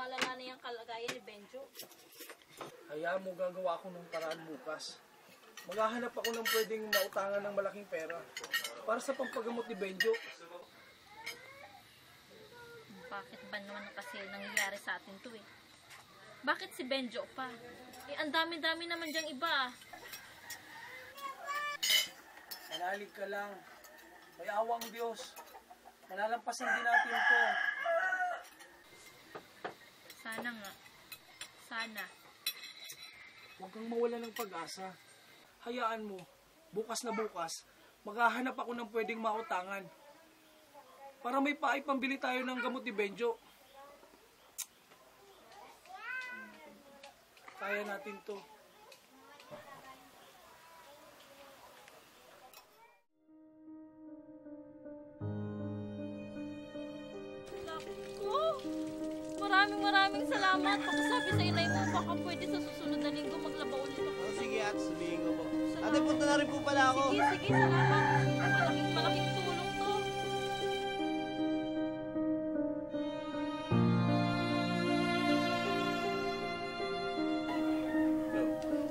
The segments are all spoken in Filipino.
Lumalala na yung kalagayan ni Benjo. Hayaan mo gagawa ako ng paraan bukas. Maghahanap ako ng pwedeng mautangan ng malaking pera para sa pampagamot ni Benjo. Bakit ba naman kasi nangyayari sa atin to eh? Bakit si Benjo pa? Eh, ang dami-dami naman diyang iba ah. Manalig ka lang. May awang Diyos. Malalampasan din natin to. Sana nga. Sana. Huwag kang mawala ng pag-asa. Hayaan mo, bukas na bukas, maghahanap ako ng pwedeng mautangan. Para may paipambili tayo ng gamot ni Benjo. Kaya natin to. Maraming maraming salamat. Pakisabi sa inay mo, baka pwede sa susunod na linggo maglaba ulit ako. Oh, sige at sabihin ko po. Ate, punta na rin po pala ako. Sige, sige, salamat. Malaking, malaking tulong to.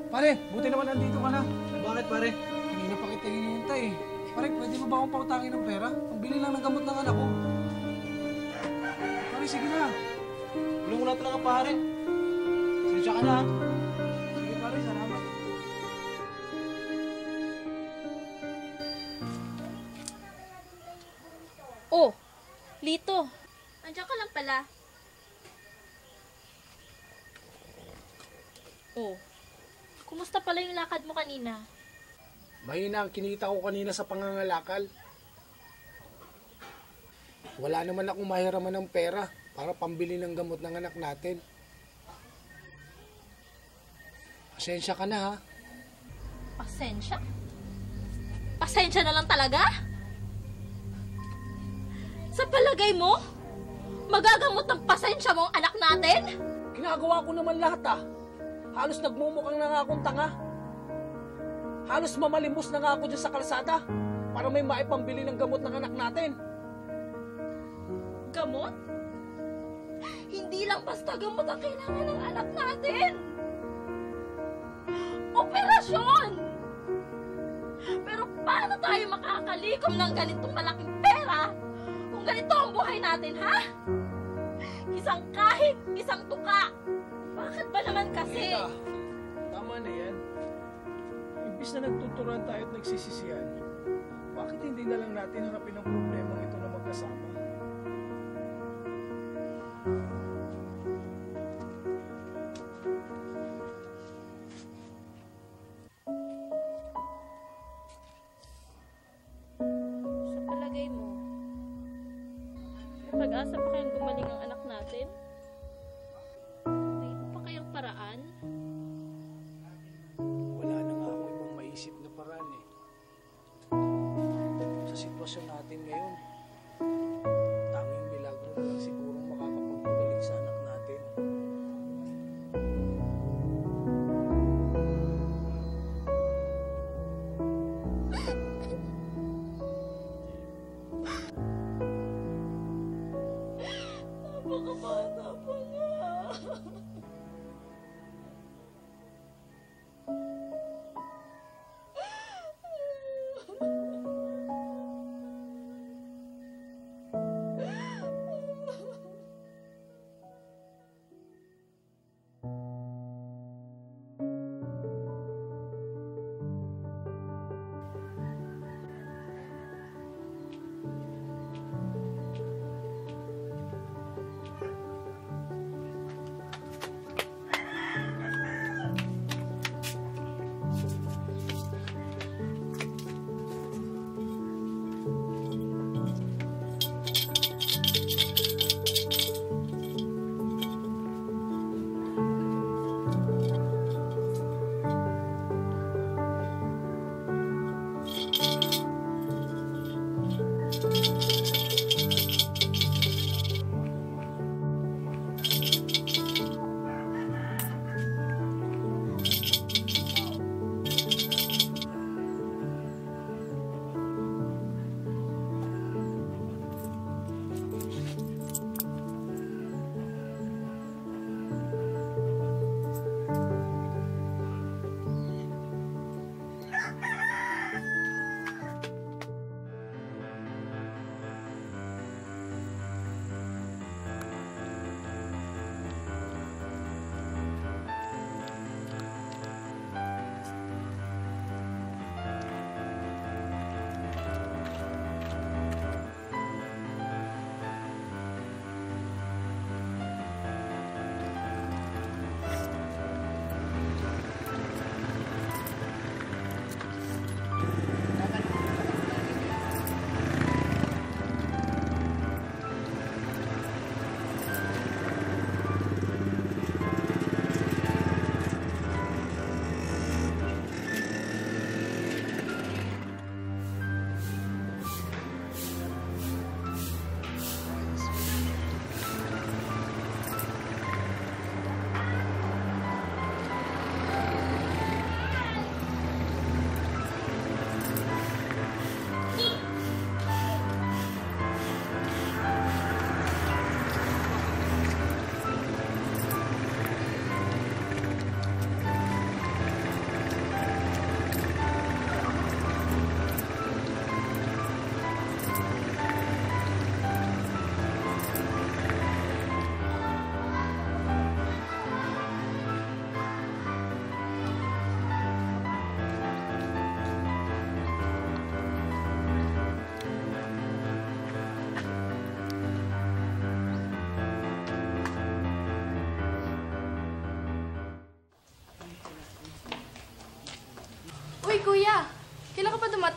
Pare, buti naman nandito ka na. Bakit pare? Kanina pa kita hinihintay eh. Pare, pwede mo ba akong pautangin ng pera? Ang bili lang ng gamot ng anak ko. Pare, sige na. Tulong mo na talaga pare. Sinsya ka na. ha? Sige pare, salamat. Oh, Lito. Andiyan ka lang pala. Oh, kumusta pala yung lakad mo kanina? Mahina ang kinita ko kanina sa pangangalakal. Wala naman akong mahiraman ng pera para pambili ng gamot ng anak natin. Pasensya ka na ha. Pasensya? Pasensya na lang talaga? Sa palagay mo, magagamot ng pasensya mo ang anak natin? Ginagawa ko naman lahat ah. Halos nagmumukhang na nga akong tanga. Halos mamalimbos na nga ako dyan sa kalsada para may maipambili ng gamot ng anak natin. Gamot? Hindi lang basta gamot ang kailangan ng anak natin. Operasyon! Pero paano tayo makakalikom ng ganitong malaking pera kung ganito ang buhay natin, ha? Isang kahit, isang tuka. Bakit ba naman kasi? Teka, tama na yan. Imbis na nagtuturuan tayo at nagsisisihan, bakit hindi na lang natin harapin ang problema ito na magkasama? Sa pag-asa pa kayang gumaling ang anak natin?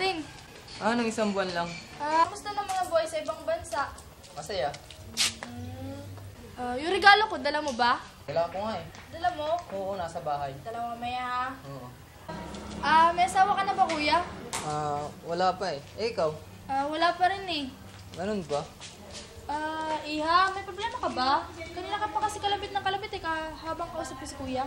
Dumating? Ah, nang isang buwan lang. Ah, kamusta na mga boys sa ibang bansa? Masaya. Ah, yung regalo ko, dala mo ba? Kailangan ko nga eh. Dala mo? Oo, nasa bahay. Dala mo mamaya ha. Oo. Ah, may asawa ka na ba kuya? Ah, wala pa eh. Eh, ikaw? Ah, wala pa rin eh. Ganun ba? Ah, Iha, may problema ka ba? Kanina ka pa kasi kalabit ng kalabit eh, ka- habang kausap ko si kuya.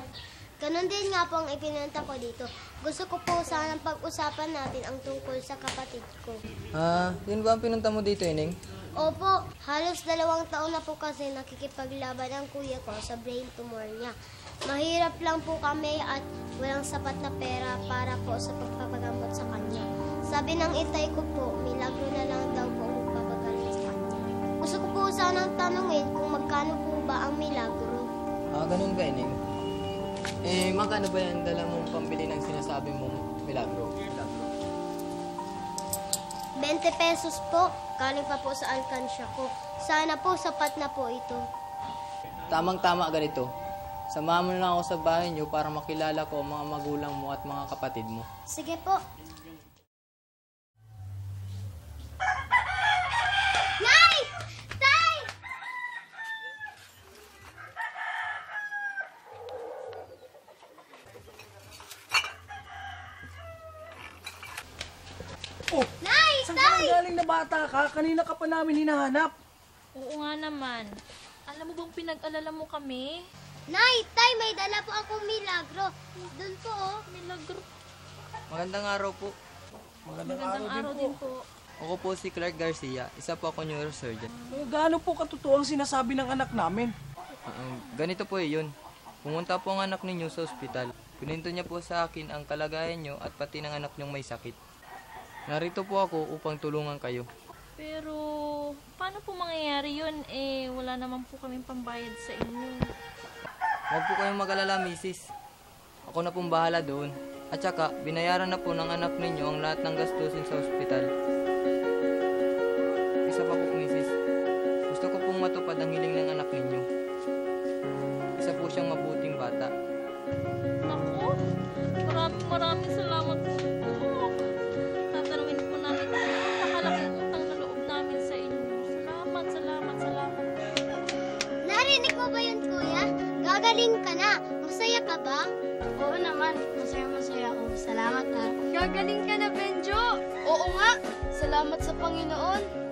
Ganon din nga po ang ipinunta ko dito. Gusto ko po sanang pag-usapan natin ang tungkol sa kapatid ko. Ah, yun ba ang pinunta mo dito, Ining? Opo, halos dalawang taon na po kasi nakikipaglaban ang kuya ko sa brain tumor niya. Mahirap lang po kami at walang sapat na pera para po sa pagpapagamot sa kanya. Sabi ng itay ko po, milagro na lang daw po ang magpapagaling sa kanya. Gusto ko po sanang tanungin kung magkano po ba ang milagro. Ah, ganun ba, Ining? Eh, magkano ba yan dala mong pambili ng sinasabi mong milagro? 20 pesos po, galing pa po sa alkansya ko. Sana po sapat na po ito. Tamang-tama ganito. Samahan mo na ako sa bahay niyo para makilala ko ang mga magulang mo at mga kapatid mo. Sige po. Nay! Tay! Oh, Nay! saan ka nang galing na bata ka? Kanina ka pa namin hinahanap. Oo nga naman. Alam mo bang pinag-alala mo kami? Nay! Tay! May dala po akong milagro. Doon po oh. Milagro. Magandang araw po. Magandang, Magandang araw din po. Ako po si Clark Garcia, isa po ako neurosurgeon. Eh, gaano po katotoo ang sinasabi ng anak namin? Um, ganito po eh yun. Pumunta po ang anak ninyo sa ospital. Pininto niya po sa akin ang kalagayan niyo at pati ng anak niyong may sakit. Narito po ako upang tulungan kayo. Pero, paano po mangyayari yun? Eh, wala naman po kaming pambayad sa inyo. Huwag po kayong mag-alala, misis. Ako na pong bahala doon. At saka, binayaran na po ng anak ninyo ang lahat ng gastusin sa ospital. Isa pa po, misis. Gusto ko pong matupad ang hiling ng anak ninyo. Isa po siyang mabuting bata. Ako, maraming maraming salamat po. Gagaling ka na. Masaya ka ba? Oo naman, masaya masaya ako. Salamat ha. Gagaling ka na, Benjo. Oo nga, salamat sa Panginoon.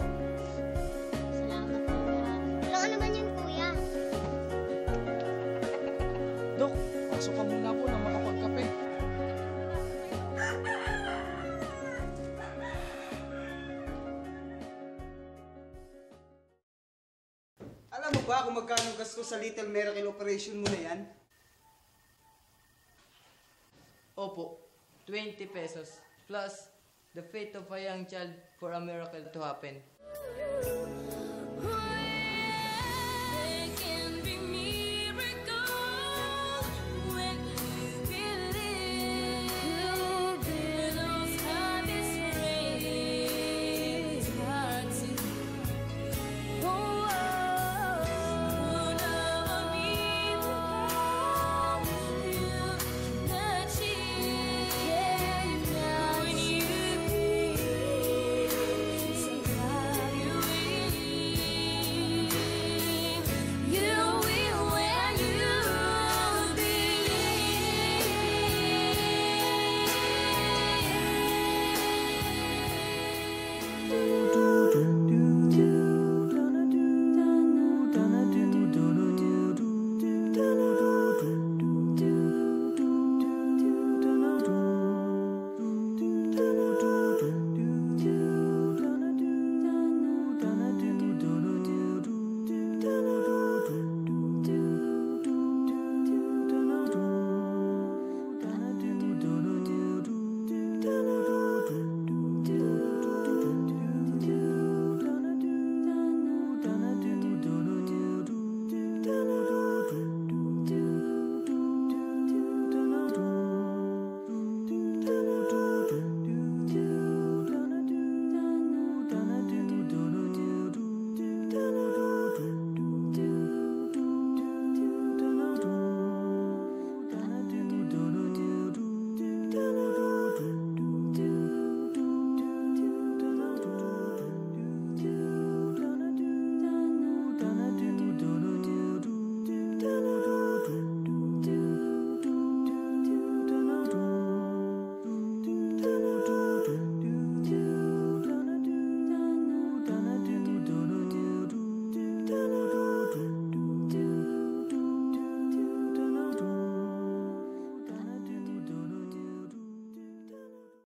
ba kung magkano gasto sa Little Miracle operation mo na yan? Opo, 20 pesos plus the faith of a young child for a miracle to happen. It can be me.